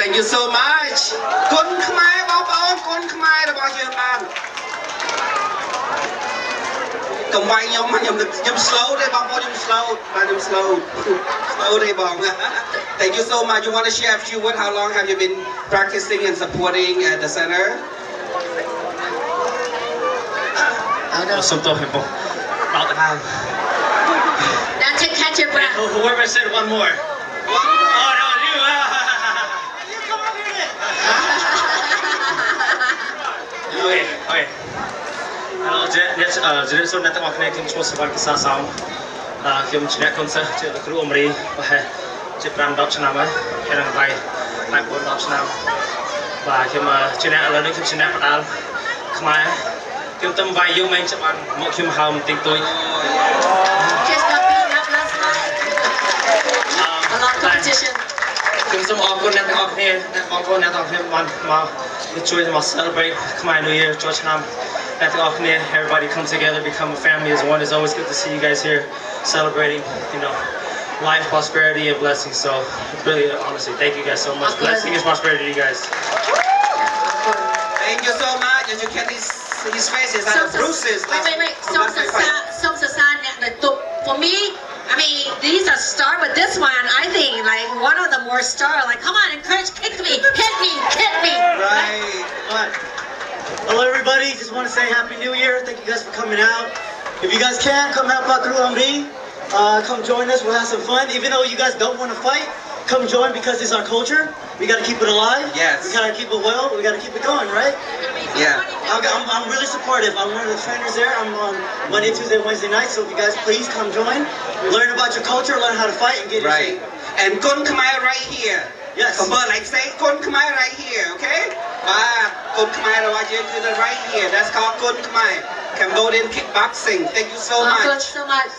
Thank you so much គុណខ្មែរបងប្អូនគុណខ្មែររបស់យើងបានកុំវាយខ្ញុំខ្ញុំនឹកខ្ញុំ slow ទេបងប្អូនខ្ញុំ slow បាទខ្ញុំ slow slow ទេបង Thank you so much you want to share a few words how long have you been practicing and supporting at the center សុំទោសហើយបងដល់ទៅហើយ Now take catch your breath. Whoever said one more One more. Oh no ជំរាបសួរអ្នកទាំងអស់គ្នាខ្ញុំឈ្មោះសវណ្ណភាសាសោមខ្ញុំជាអ្នកកូនសិស្សជាលោកគ្រូអមរីប្រហែលជា5 10ឆ្នាំហើយហើយនឹងដៃតែ4 10ឆ្នាំបាទខ្ញុំជាអ្នកឥឡូវនេះខ្ញុំជាអ្នកបដាលខ្មែរខ្ញុំទៅវាយយូរមែនច្បាស់មកខ្ញុំហៅមិនទីទួយ competition ខ្ញុំសូមអរគុណអ្នកទាំងអស់គ្នាអ្នកបងប្អូនអ្នកទាំងអស់គ្នាបានមកជួយមក celebrate ខ្មែរ New Year ចូលឆ្នាំ2023 at the everybody come together, become a family as one. It's always good to see you guys here celebrating, you know, life, prosperity, and blessings. So really, honestly, thank you guys so much. Blessing and prosperity to you guys. Thank you so much. And you can see, his face is like bruises. Wait, wait, wait. Song For me, I mean, these are star, but this one, I think, like, one of the more star. Like, come on, encourage Hello everybody, just want to say Happy New Year. Thank you guys for coming out. If you guys can, come help out through me, Uh, come join us, we'll have some fun. Even though you guys don't want to fight, come join because it's our culture. We gotta keep it alive. Yes. We gotta keep it well. We gotta keep it going, right? Yeah. I'm, I'm, I'm really supportive. I'm one of the trainers there. I'm on Monday, Tuesday, Wednesday night. So if you guys please come join, learn about your culture, learn how to fight, and get right. in shape. And Kun Khmer right here. Yes. Come on, like say Kun Khmer right here, okay? បាទគុណខ្មែររបស់យើងគឺ the right here that's called គុណខ្មែរ Cambodian kickboxing thank you so Oh, much good, so much.